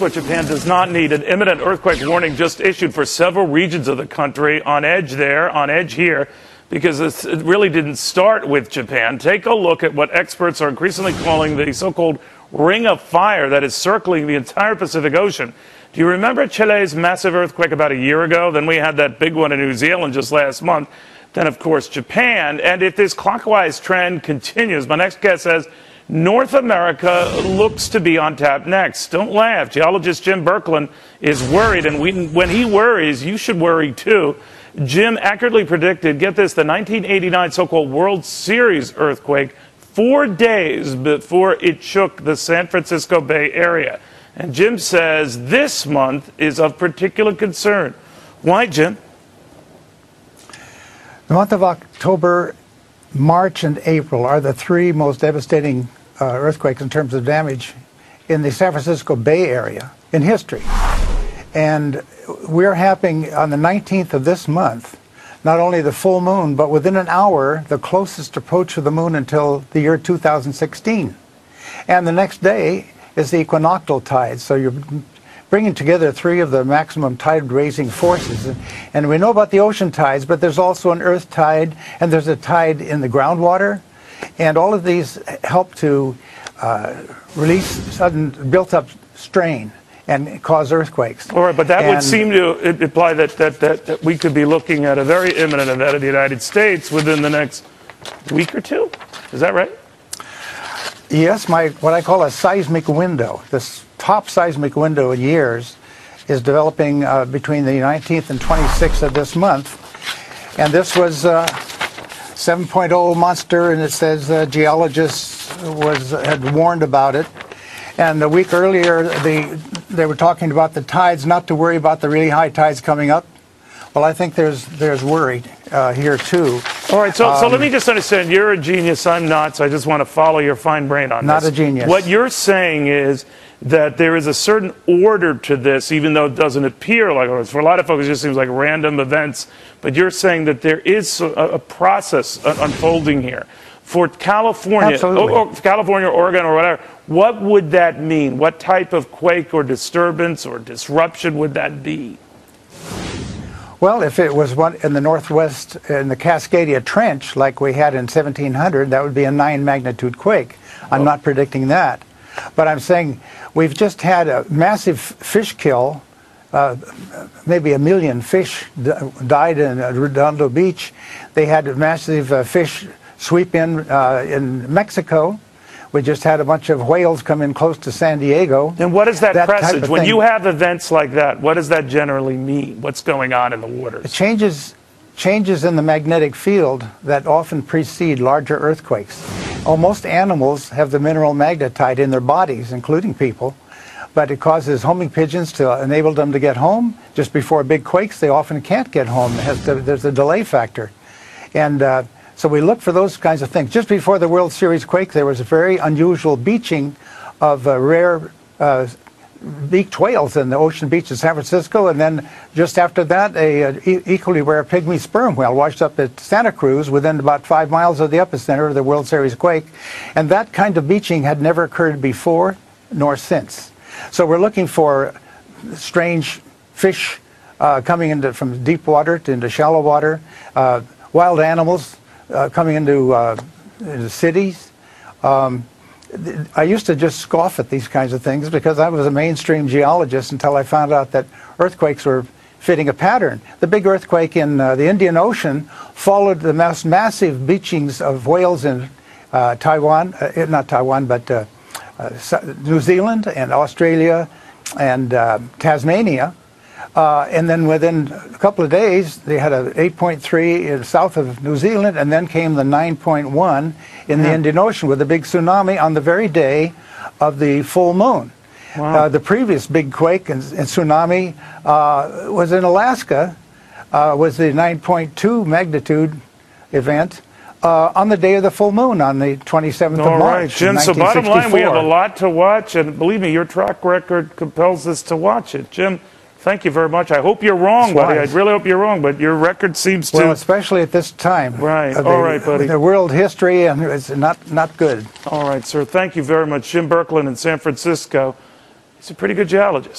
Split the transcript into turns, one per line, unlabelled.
What Japan does not need? An imminent earthquake warning just issued for several regions of the country on edge there, on edge here, because this, it really didn't start with Japan. Take a look at what experts are increasingly calling the so called ring of fire that is circling the entire Pacific Ocean. Do you remember Chile's massive earthquake about a year ago? Then we had that big one in New Zealand just last month. Then, of course, Japan. And if this clockwise trend continues, my next guest says North America looks to be on tap next. Don't laugh. Geologist Jim Berkland is worried, and we, when he worries, you should worry too. Jim accurately predicted, get this, the 1989 so called World Series earthquake four days before it shook the San Francisco Bay Area. And Jim says this month is of particular concern. Why, Jim?
The month of October, March, and April are the three most devastating uh, earthquakes in terms of damage in the San Francisco Bay Area in history. And we're having on the 19th of this month not only the full moon, but within an hour, the closest approach of the moon until the year 2016. And the next day is the equinoctial tide. So you're bringing together three of the maximum tide raising forces. And we know about the ocean tides, but there's also an earth tide, and there's a tide in the groundwater, and all of these help to uh, release sudden built up strain and cause earthquakes.
All right, but that
and
would seem to imply that, that, that, that, we could be looking at a very imminent event in the United States within the next week or two. Is that right?
Yes, my what I call a seismic window. This top seismic window in years is developing uh, between the 19th and 26th of this month. And this was uh, 7.0 monster, and it says uh, geologists was had warned about it. And a week earlier, the, they were talking about the tides, not to worry about the really high tides coming up. Well, I think there's there's worry uh, here too.
All right, so um, so let me just understand. You're a genius. I'm not. So I just want to follow your fine brain on
not
this.
Not a genius.
What you're saying is that there is a certain order to this, even though it doesn't appear like it. For a lot of folks, it just seems like random events. But you're saying that there is a, a process unfolding here. For California, or, or California, Oregon, or whatever, what would that mean? What type of quake or disturbance or disruption would that be?
Well, if it was one in the northwest in the Cascadia Trench, like we had in 1700, that would be a nine magnitude quake. I'm oh. not predicting that. But I'm saying we've just had a massive fish kill. Uh, maybe a million fish died in Redondo Beach. They had a massive uh, fish sweep in uh, in Mexico. We just had a bunch of whales come in close to San Diego.
And what is that, that presage? When you have events like that, what does that generally mean? What's going on in the waters?
It changes, changes in the magnetic field that often precede larger earthquakes. Almost animals have the mineral magnetite in their bodies, including people, but it causes homing pigeons to enable them to get home. Just before big quakes, they often can't get home. To, there's a delay factor. And uh, so we look for those kinds of things. Just before the World Series quake, there was a very unusual beaching of uh, rare uh, beaked whales in the ocean beach of San Francisco, and then just after that, a, e equally rare pygmy sperm whale washed up at Santa Cruz within about five miles of the epicenter of the World Series quake. And that kind of beaching had never occurred before nor since. So we're looking for strange fish uh, coming into from deep water to into shallow water, uh, wild animals uh, coming into, uh, into cities. Um, I used to just scoff at these kinds of things because I was a mainstream geologist until I found out that earthquakes were fitting a pattern. The big earthquake in uh, the Indian Ocean followed the mass massive beachings of whales in uh, Taiwan, uh, not Taiwan, but uh, uh, New Zealand and Australia and Tasmania. Uh, and then within a couple of days, they had a 8.3 south of New Zealand, and then came the 9.1 in yeah. the Indian Ocean with a big tsunami on the very day of the full moon. Wow. Uh, the previous big quake and, and tsunami uh, was in Alaska, uh, was the 9.2 magnitude event. Uh, on the day of the full moon, on the 27th
All
of March.
Right, Jim. So, bottom line, we have a lot to watch, and believe me, your track record compels us to watch it. Jim, Thank you very much. I hope you're wrong, buddy. I really hope you're wrong, but your record seems
to. Well, especially at this time.
Right.
The,
All right, buddy.
The world history, and it's not not good.
All right, sir. Thank you very much, Jim Berkland in San Francisco. He's a pretty good geologist.